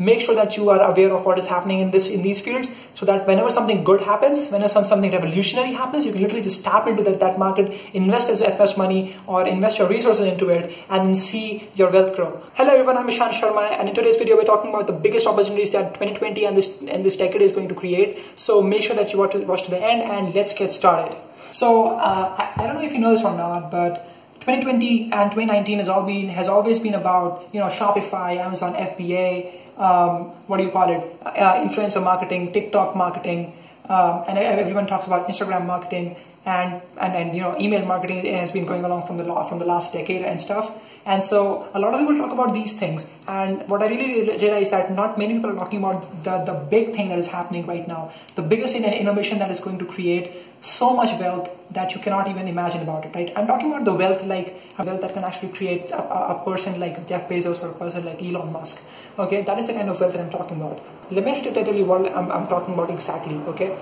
make sure that you are aware of what is happening in this in these fields so that whenever something good happens whenever some, something revolutionary happens you can literally just tap into that, that market invest as, as much money or invest your resources into it and see your wealth grow. Hello everyone. I'm ishan sharma and in today's video we're talking about the biggest opportunities that 2020 and this and this decade is going to create. So make sure that you watch, watch to the end and let's get started. So uh, I, I don't know if you know this or not but 2020 and 2019 has all been has always been about you know Shopify, Amazon FBA, um, what do you call it, uh, influencer marketing, TikTok marketing, um, and everyone talks about Instagram marketing and, and and you know email marketing has been going along from the from the last decade and stuff. And so a lot of people talk about these things. And what I really realized that not many people are talking about the, the big thing that is happening right now. The biggest innovation that is going to create so much wealth that you cannot even imagine about it, right? I'm talking about the wealth like a wealth that can actually create a, a person like Jeff Bezos or a person like Elon Musk. Okay, that is the kind of wealth that I'm talking about. Let me tell you what I'm, I'm talking about exactly. Okay,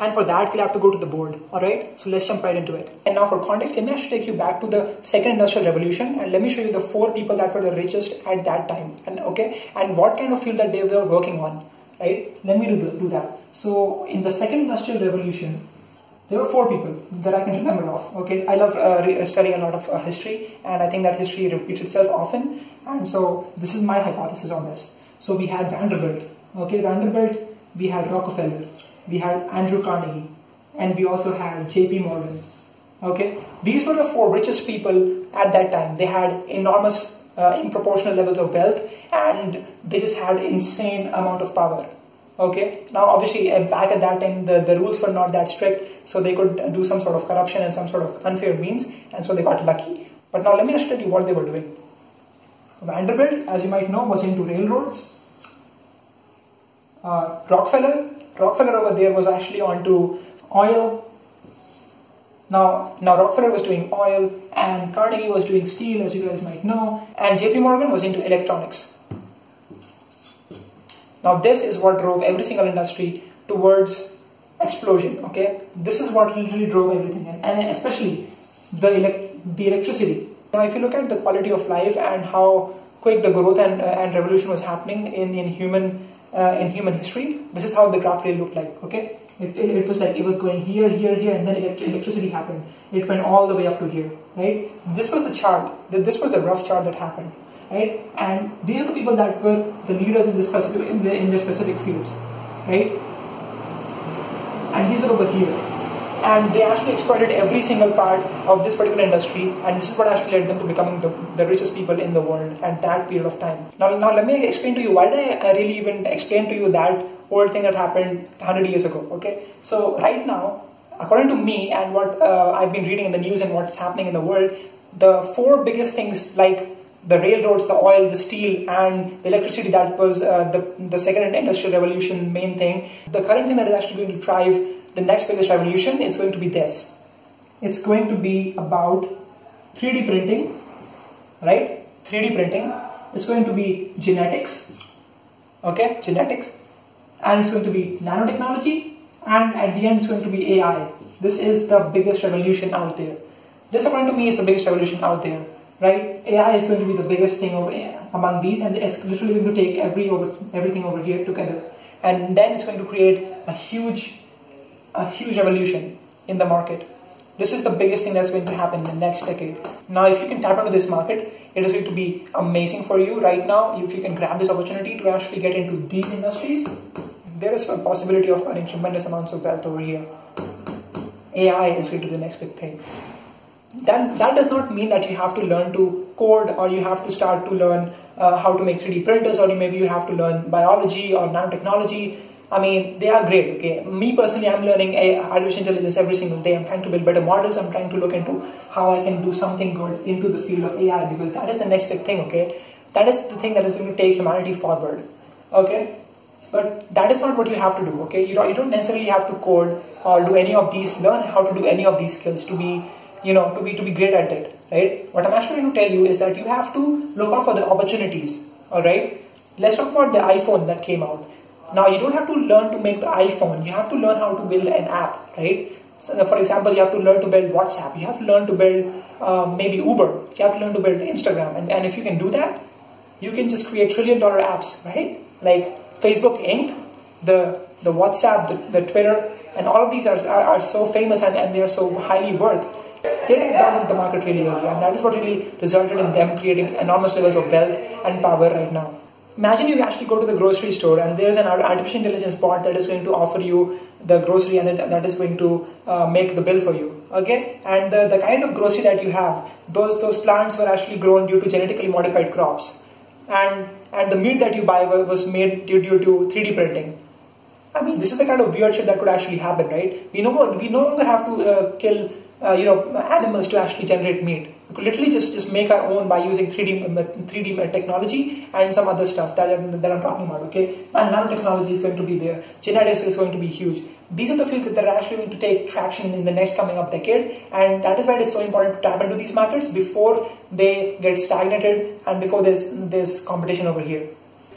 and for that, we'll have to go to the board. All right. So let's jump right into it. And now for context, let me actually take you back to the second industrial revolution and let me show you the four people that were the richest at that time. And okay, and what kind of field that they were working on. Right. Let me do, do that. So in the second industrial revolution, there were four people that I can remember of. Okay, I love uh, studying a lot of uh, history, and I think that history repeats itself often. And so this is my hypothesis on this. So we had Vanderbilt. Okay, Vanderbilt. We had Rockefeller we had Andrew Carnegie, and we also had JP Morgan. Okay, these were the four richest people at that time. They had enormous, uh, in proportional levels of wealth, and they just had insane amount of power. Okay, now obviously uh, back at that time the, the rules were not that strict, so they could do some sort of corruption and some sort of unfair means, and so they got lucky. But now let me just tell you what they were doing. Vanderbilt, as you might know, was into railroads. Uh, Rockefeller Rockefeller over there was actually onto oil. Now, now Rockefeller was doing oil, and Carnegie was doing steel, as you guys might know, and JP Morgan was into electronics. Now, this is what drove every single industry towards explosion. Okay, this is what literally drove everything, and, and especially the elect- the electricity. Now, if you look at the quality of life and how quick the growth and, uh, and revolution was happening in, in human uh, in human history. This is how the graph really looked like. Okay, it, it, it, was like it was going here, here, here, and then electricity happened. It went all the way up to here. Right. This was the chart. This was the rough chart that happened. Right. And these are the people that were the leaders in this specific in, the, in their specific fields. Right. And these were over here and they actually exploited every single part of this particular industry and this is what actually led them to becoming the, the richest people in the world at that period of time now, now let me explain to you why did i really even explain to you that old thing that happened 100 years ago okay so right now according to me and what uh, i've been reading in the news and what's happening in the world the four biggest things like the railroads, the oil, the steel, and the electricity that was uh, the, the second industrial revolution main thing. The current thing that is actually going to drive the next biggest revolution is going to be this. It's going to be about 3D printing, right? 3D printing. It's going to be genetics, okay? Genetics. And it's going to be nanotechnology. And at the end, it's going to be AI. This is the biggest revolution out there. This, according to me, is the biggest revolution out there, right? AI is going to be the biggest thing over, among these, and it's literally going to take every over, everything over here together. And then it's going to create a huge a huge evolution in the market. This is the biggest thing that's going to happen in the next decade. Now, if you can tap into this market, it is going to be amazing for you right now. If you can grab this opportunity to actually get into these industries, there is a possibility of earning tremendous amounts of wealth over here. AI is going to be the next big thing. That, that does not mean that you have to learn to code or you have to start to learn uh, how to make 3D printers or you maybe you have to learn biology or nanotechnology I mean, they are great. Okay, me personally, I'm learning artificial intelligence every single day. I'm trying to build better models. I'm trying to look into how I can do something good into the field of AI because that is the next big thing. Okay, that is the thing that is going to take humanity forward. Okay, but that is not what you have to do. Okay, you don't you don't necessarily have to code or do any of these. Learn how to do any of these skills to be you know to be to be great at it. Right. What I'm actually going to tell you is that you have to look out for the opportunities. All right. Let's talk about the iPhone that came out now you don't have to learn to make the iPhone. You have to learn how to build an app, right? So for example, you have to learn to build WhatsApp. You have to learn to build uh, maybe Uber. You have to learn to build Instagram. And, and if you can do that, you can just create trillion dollar apps, right? like Facebook Inc., the, the WhatsApp, the, the Twitter, and all of these are, are, are so famous and, and they are so highly worth. They didn't dominate the market really early, and that is what really resulted in them creating enormous levels of wealth and power right now. Imagine you actually go to the grocery store and there's an artificial intelligence bot that is going to offer you the grocery and that is going to uh, make the bill for you. Okay, and the, the kind of grocery that you have, those those plants were actually grown due to genetically modified crops, and and the meat that you buy was made due, due to 3D printing. I mean, this is the kind of weird shit that could actually happen, right? We no more, we no longer have to uh, kill uh, you know animals to actually generate meat. We could literally just just make our own by using 3D 3D uh, technology and some other stuff that, I'm, that I'm talking about. Okay, and nanotechnology is going to be there. Genetics is going to be huge. These are the fields that are actually going to take traction in the next coming up decade, and that is why it is so important to tap into these markets before they get stagnated and before there's there's competition over here.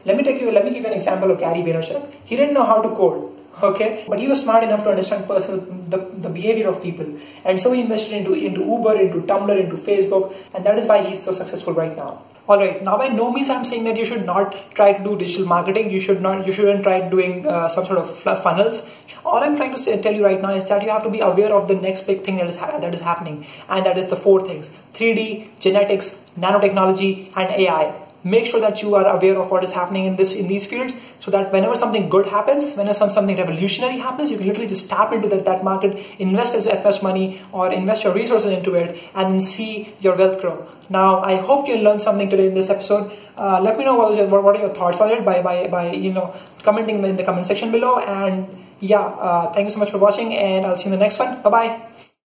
Let me take you. Let me give you an example of Gary Vaynerchuk. He didn't know how to code okay? But he was smart enough to understand personal the, the behavior of people. And so he invested into into uber into tumblr into facebook. And that is why he's so successful right now. All right now by no means i'm saying that you should not try to do digital marketing. You should not you shouldn't try doing uh, some sort of funnels. All i'm trying to tell you right now is that you have to be aware of the next big thing that is ha- that is happening. And that is the four things. 3d genetics nanotechnology and ai make sure that you are aware of what is happening in this in these fields so that whenever something good happens whenever something revolutionary happens you can literally just tap into that, that market invest as, as much money or invest your resources into it and see your wealth grow. Now i hope you learned something today in this episode. Uh, let me know what, was your, what, are your thoughts on it by, by, by you know commenting in the comment section below. And yeah uh, thank you so much for watching and i'll see you in the next one. Bye bye